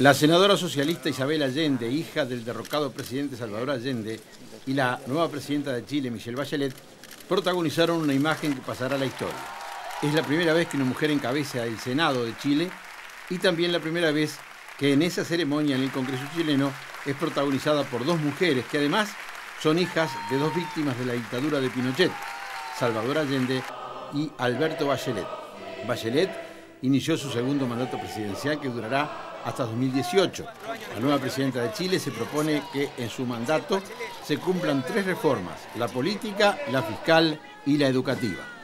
La senadora socialista Isabel Allende, hija del derrocado presidente Salvador Allende, y la nueva presidenta de Chile, Michelle Bachelet, protagonizaron una imagen que pasará a la historia. Es la primera vez que una mujer encabeza el Senado de Chile y también la primera vez que en esa ceremonia en el Congreso chileno es protagonizada por dos mujeres que además son hijas de dos víctimas de la dictadura de Pinochet, Salvador Allende y Alberto Bachelet. Bachelet inició su segundo mandato presidencial que durará hasta 2018. La nueva presidenta de Chile se propone que en su mandato se cumplan tres reformas, la política, la fiscal y la educativa.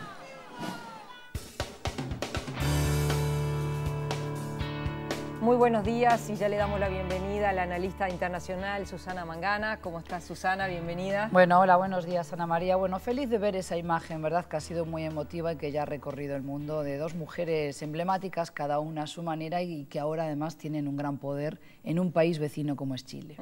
Muy buenos días y ya le damos la bienvenida a la analista internacional Susana Mangana. ¿Cómo estás Susana? Bienvenida. Bueno, hola, buenos días Ana María. Bueno, feliz de ver esa imagen, ¿verdad? Que ha sido muy emotiva y que ya ha recorrido el mundo de dos mujeres emblemáticas, cada una a su manera y que ahora además tienen un gran poder en un país vecino como es Chile.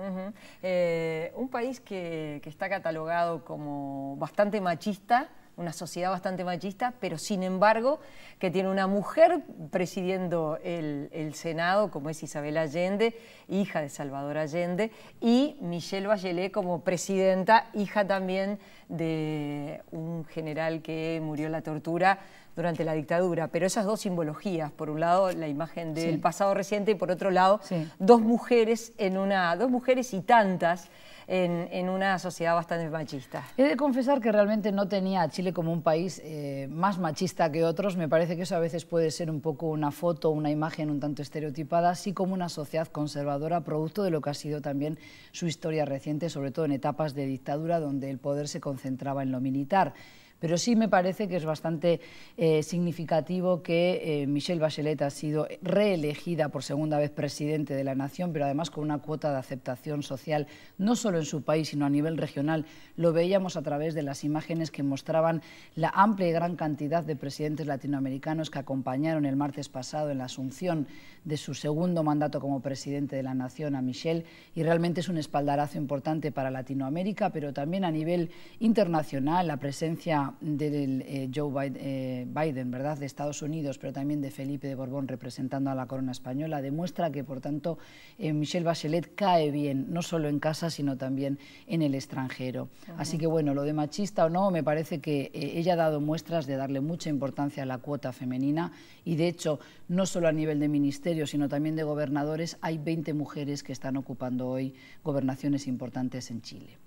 Eh, un país que está catalogado como bastante machista, una sociedad bastante machista, pero sin embargo que tiene una mujer presidiendo el, Senado, como es Isabel Allende, hija de Salvador Allende, y Michelle Bachelet como presidenta, hija también de un general que murió en la tortura durante la dictadura, pero esas dos simbologías, por un lado la imagen del pasado reciente y por otro lado dos mujeres en una, dos mujeres y tantas en, una sociedad bastante machista. He de confesar que realmente no tenía a Chile como un país eh, más machista que otros. Me parece que eso a veces puede ser un poco una foto, una imagen un tanto estereotipada, así como una sociedad conservadora, producto de lo que ha sido también su historia reciente, sobre todo en etapas de dictadura donde el poder se concentraba en lo militar. Pero sí me parece que es bastante eh, significativo que eh, Michelle Bachelet ha sido reelegida por segunda vez presidente de la nación, pero además con una cuota de aceptación social, no solo en su país, sino a nivel regional. Lo veíamos a través de las imágenes que mostraban la amplia y gran cantidad de presidentes latinoamericanos que acompañaron el martes pasado en la asunción de su segundo mandato como presidente de la nación a Michelle y realmente es un espaldarazo importante para Latinoamérica, pero también a nivel internacional, la presencia del eh, Joe eh, Biden, ¿verdad?, de Estados Unidos, pero también de Felipe de Borbón representando a la corona española, demuestra que, por tanto, eh, Michelle Bachelet cae bien, no solo en casa, sino también en el extranjero. Así que, bueno, lo de machista o no, me parece que ella ha dado muestras de darle mucha importancia a la cuota femenina y, de hecho, no solo a nivel de ministerio, sino también de gobernadores, hay 20 mujeres que están ocupando hoy gobernaciones importantes en Chile.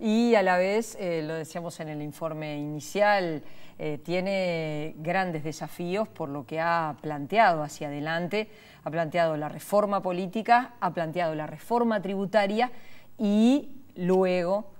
Y a la vez, lo decíamos en el informe inicial eh, tiene grandes desafíos por lo que ha planteado hacia adelante, ha planteado la reforma política, ha planteado la reforma tributaria y luego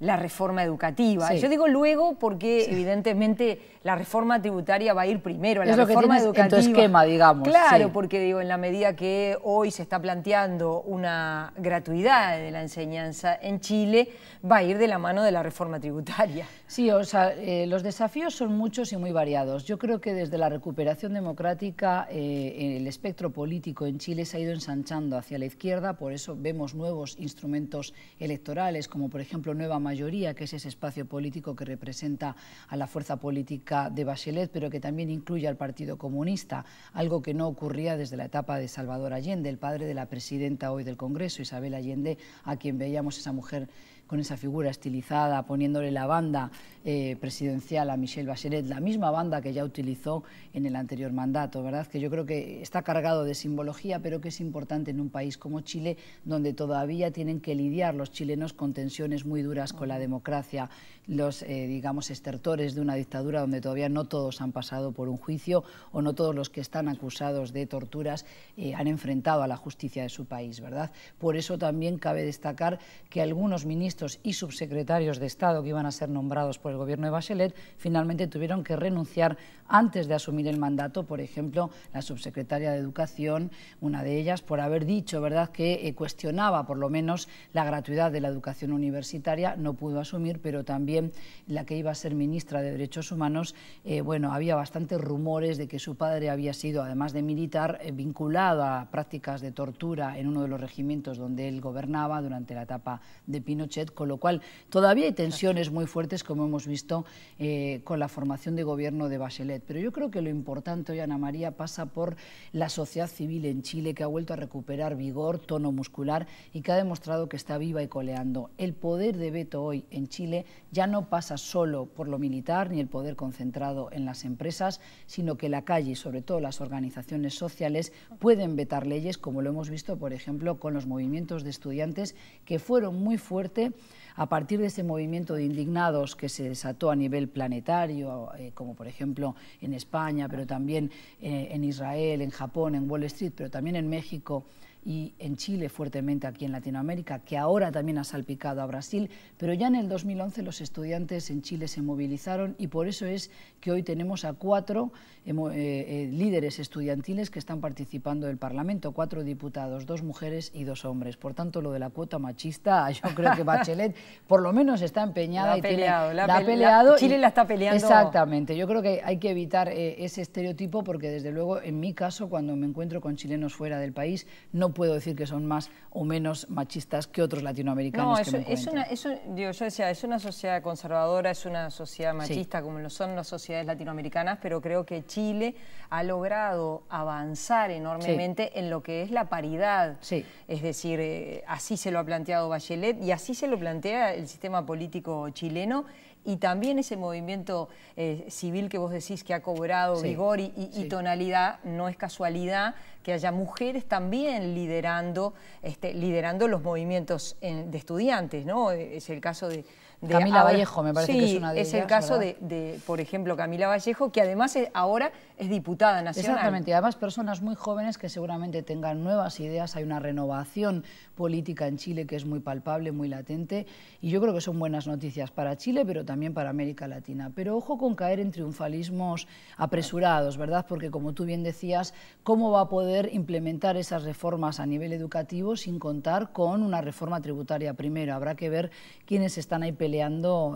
la reforma educativa. Yo digo luego porque evidentemente la reforma tributaria va a ir primero a la reforma educativa. En tu esquema, digamos. Claro, porque digo, en la medida que hoy se está planteando una gratuidad de la enseñanza en Chile, va a ir de la mano de la reforma tributaria. Sí, o sea, eh, los desafíos son muchos y muy variados. Yo creo que desde la recuperación democrática eh, el espectro político en Chile se ha ido ensanchando hacia la izquierda, por eso vemos nuevos instrumentos electorales, como por ejemplo Nueva Mayoría, que es ese espacio político que representa a la fuerza política de Bachelet, pero que también incluye al Partido Comunista, algo que no ocurría desde la etapa de Salvador Allende, el padre de la presidenta hoy del Congreso, Isabel Allende, a quien veíamos esa mujer con esa figura estilizada, poniéndole la banda eh, presidencial a Michelle Bachelet, la misma banda que ya utilizó en el anterior mandato, ¿verdad? Que yo creo que está cargado de simbología, pero que es importante en un país como Chile, donde todavía tienen que lidiar los chilenos con tensiones muy duras con la democracia, los, eh, digamos, estertores de una dictadura donde todavía no todos han pasado por un juicio o no todos los que están acusados de torturas eh, han enfrentado a la justicia de su país, ¿verdad? Por eso también cabe destacar que algunos ministros y subsecretarios de Estado que iban a ser nombrados por el gobierno de Bachelet finalmente tuvieron que renunciar antes de asumir el mandato, por ejemplo, la subsecretaria de Educación, una de ellas, por haber dicho ¿verdad? que eh, cuestionaba por lo menos la gratuidad de la educación universitaria, no pudo asumir, pero también también la que iba a ser ministra de Derechos Humanos, eh, bueno, había bastantes rumores de que su padre había sido, además de militar, eh, vinculado a prácticas de tortura en uno de los regimientos donde él gobernaba durante la etapa de Pinochet, con lo cual todavía hay tensiones muy fuertes, como hemos visto eh, con la formación de gobierno de Bachelet. Pero yo creo que lo importante hoy, Ana María, pasa por la sociedad civil en Chile, que ha vuelto a recuperar vigor, tono muscular y que ha demostrado que está viva y coleando. El poder de veto hoy en Chile ya no pasa solo por lo militar ni el poder concentrado en las empresas, sino que la calle y sobre todo las organizaciones sociales pueden vetar leyes, como lo hemos visto, por ejemplo, con los movimientos de estudiantes que fueron muy fuertes a partir de ese movimiento de indignados que se desató a nivel planetario, eh, como por ejemplo en España, pero también eh, en Israel, en Japón, en Wall Street, pero también en México, y en Chile fuertemente aquí en Latinoamérica, que ahora también ha salpicado a Brasil, pero ya en el 2011 los estudiantes en Chile se movilizaron y por eso es que hoy tenemos a cuatro eh, eh, líderes estudiantiles que están participando del Parlamento, cuatro diputados, dos mujeres y dos hombres. Por tanto, lo de la cuota machista, yo creo que Bachelet por lo menos está empeñada la y peleado, la, ha peleado. Chile la está peleando. Exactamente, yo creo que hay que evitar eh, ese estereotipo porque desde luego en mi caso, cuando me encuentro con chilenos fuera del país, no puedo decir que son más o menos machistas que otros latinoamericanos. No, es, una, digo, yo decía, es una sociedad conservadora, es una sociedad machista como lo son las sociedades latinoamericanas, pero creo que Chile ha logrado avanzar enormemente en lo que es la paridad. Sí. Es decir, eh, así se lo ha planteado Bachelet y así se lo plantea el sistema político chileno y también ese movimiento eh, civil que vos decís que ha cobrado vigor y, tonalidad, no es casualidad que haya mujeres también liderando, este, liderando los movimientos de estudiantes, ¿no? Es el caso de Camila Vallejo, me parece que es una de es el caso de, por ejemplo, Camila Vallejo, que además ahora es diputada nacional. Exactamente, y además personas muy jóvenes que seguramente tengan nuevas ideas, hay una renovación política en Chile que es muy palpable, muy latente, y yo creo que son buenas noticias para Chile, pero también para América Latina. Pero ojo con caer en triunfalismos apresurados, ¿verdad? Porque como tú bien decías, ¿cómo va a poder implementar esas reformas a nivel educativo sin contar con una reforma tributaria primero? Habrá que ver quiénes están ahí peleando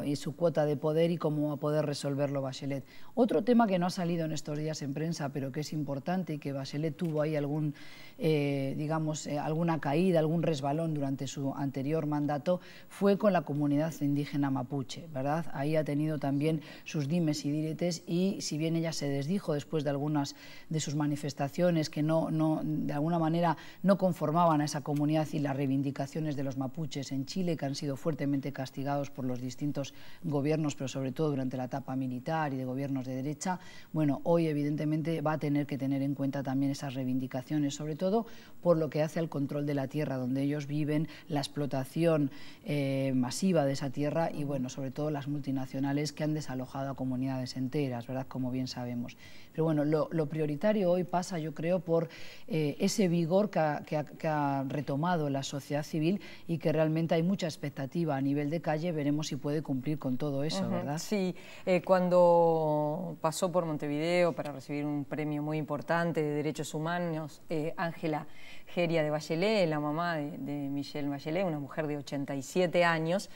y su cuota de poder y cómo va a poder resolverlo Bachelet. Otro tema que no ha salido en estos días en prensa, pero que es importante y que Bachelet tuvo ahí algún, eh, digamos, eh, alguna caída, algún resbalón durante su anterior mandato, fue con la comunidad indígena mapuche, ¿verdad? Ahí ha tenido también sus dimes y diretes y si bien ella se desdijo después de algunas de sus manifestaciones que no, no, de alguna manera no conformaban a esa comunidad y las reivindicaciones de los mapuches en Chile, que han sido fuertemente castigados por los distintos gobiernos, pero sobre todo durante la etapa militar y de gobiernos de derecha, bueno, hoy evidentemente va a tener que tener en cuenta también esas reivindicaciones, sobre todo por lo que hace al control de la tierra donde ellos viven, la explotación eh, masiva de esa tierra y, bueno, sobre todo las multinacionales que han desalojado a comunidades enteras, ¿verdad?, como bien sabemos. Pero bueno, lo, prioritario hoy pasa, yo creo, por eh, ese vigor que ha, retomado la sociedad civil y que realmente hay mucha expectativa a nivel de calle. Veremos si puede cumplir con todo eso, ¿verdad? Sí, eh, cuando pasó por Montevideo para recibir un premio muy importante de derechos humanos, eh, Ángela Geria de Bachelet, la mamá de, de Michelle Bachelet, una mujer de 87 años,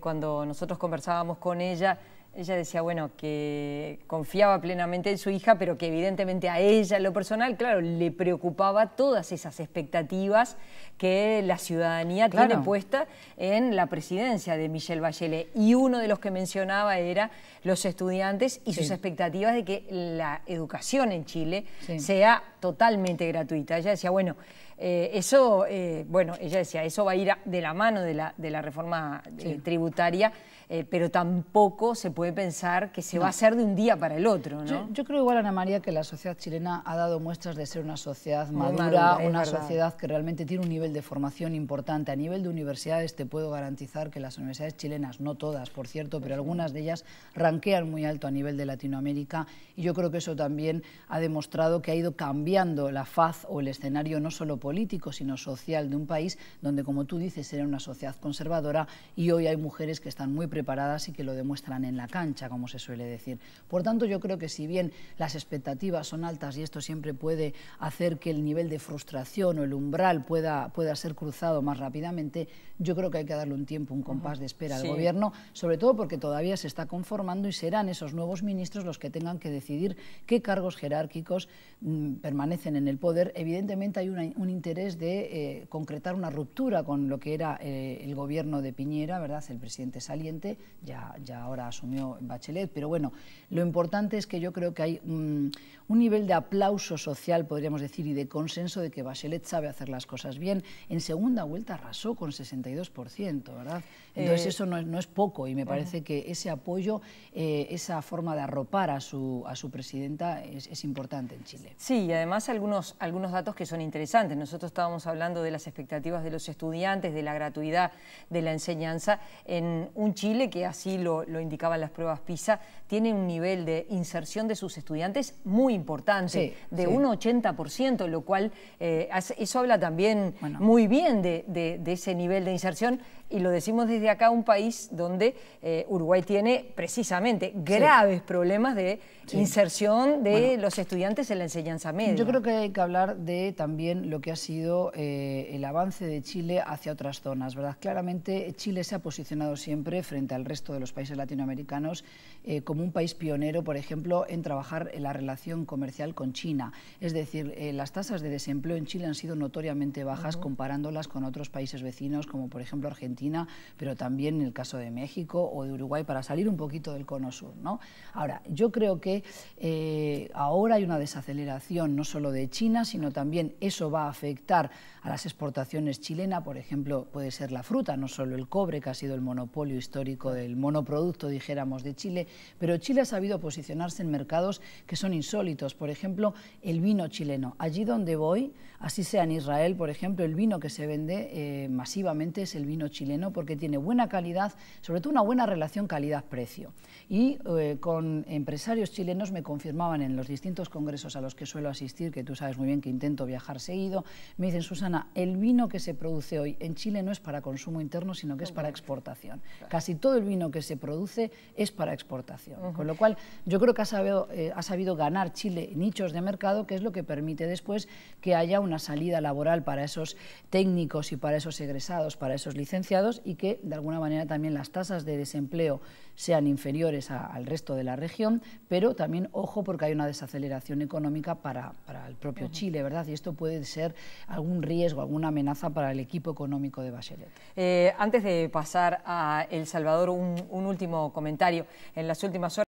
cuando nosotros conversábamos con ella, ella decía, bueno, que confiaba plenamente en su hija, pero que evidentemente a ella, en lo personal, claro, le preocupaba todas esas expectativas que la ciudadanía tiene puesta en la presidencia de Michelle Bachelet. Y uno de los que mencionaba era los estudiantes y sus expectativas de que la educación en Chile sea totalmente gratuita. Ella decía, bueno, eh, eso, eh, bueno, ella decía, eso va a ir de la mano de la, de la reforma eh, tributaria, pero tampoco se puede pensar que se va a hacer de un día para el otro, ¿no? Yo, creo igual, Ana María, que la sociedad chilena ha dado muestras de ser una sociedad madura, una sociedad que realmente tiene un nivel de formación importante. A nivel de universidades te puedo garantizar que las universidades chilenas, no todas, por cierto, pero algunas de ellas ranquean muy alto a nivel de Latinoamérica y yo creo que eso también ha demostrado que ha ido cambiando la faz o el escenario no solo por político, sino social de un país donde, como tú dices, era una sociedad conservadora y hoy hay mujeres que están muy preparadas y que lo demuestran en la cancha, como se suele decir. Por tanto, yo creo que si bien las expectativas son altas y esto siempre puede hacer que el nivel de frustración o el umbral pueda, pueda ser cruzado más rápidamente, yo creo que hay que darle un tiempo, un compás de espera al gobierno, sobre todo porque todavía se está conformando y serán esos nuevos ministros los que tengan que decidir qué cargos jerárquicos mm, permanecen en el poder. Evidentemente hay un interés de eh, concretar una ruptura con lo que era eh, el gobierno de Piñera, ¿verdad? El presidente saliente, ya, ya ahora asumió Bachelet, pero bueno, lo importante es que yo creo que hay un nivel de aplauso social, podríamos decir, y de consenso de que Bachelet sabe hacer las cosas bien. En segunda vuelta arrasó con 62%, ¿verdad? Entonces eh, eso no es, no es, poco y me parece que ese apoyo, eh, esa forma de arropar a su, a su presidenta es, es, importante en Chile. Sí, y además algunos, algunos datos que son interesantes. Nosotros estábamos hablando de las expectativas de los estudiantes, de la gratuidad de la enseñanza, en un Chile que así lo, lo indicaban las pruebas PISA, tiene un nivel de inserción de sus estudiantes muy importante, de un 80%, lo cual eh, eso habla también muy bien de, de ese nivel de inserción y lo decimos desde acá, un país donde eh, Uruguay tiene precisamente graves problemas de inserción de los estudiantes en la enseñanza media. Yo creo que hay que hablar de también lo que ha sido eh, el avance de Chile hacia otras zonas, ¿verdad? Claramente Chile se ha posicionado siempre frente al resto de los países latinoamericanos eh, como un país pionero, por ejemplo, en trabajar en la relación comercial con China. Es decir, las tasas de desempleo en Chile han sido notoriamente bajas comparándolas con otros países vecinos, como por ejemplo Argentina pero también en el caso de México o de Uruguay, para salir un poquito del cono sur. ¿no? Ahora, yo creo que eh, ahora hay una desaceleración no solo de China, sino también eso va a afectar a las exportaciones chilenas, por ejemplo, puede ser la fruta, no solo el cobre, que ha sido el monopolio histórico del monoproducto, dijéramos, de Chile, pero Chile ha sabido posicionarse en mercados que son insólitos, por ejemplo, el vino chileno. Allí donde voy, así sea en Israel, por ejemplo, el vino que se vende eh, masivamente es el vino chileno porque tiene buena calidad, sobre todo una buena relación calidad-precio. Y eh, con empresarios chilenos me confirmaban en los distintos congresos a los que suelo asistir, que tú sabes muy bien que intento viajar seguido, me dicen, Susana, el vino que se produce hoy en Chile no es para consumo interno, sino que es para exportación. Casi todo el vino que se produce es para exportación. Con lo cual, yo creo que ha sabido, eh, ha sabido ganar Chile nichos de mercado, que es lo que permite después que haya una salida laboral para esos técnicos y para esos egresados, para esos licenciados, y que de alguna manera también las tasas de desempleo sean inferiores al resto de la región, pero también ojo porque hay una desaceleración económica para, el propio Chile, ¿verdad? Y esto puede ser algún riesgo, alguna amenaza para el equipo económico de Bachelet. Eh, antes de pasar a El Salvador, un, un último comentario. En las últimas horas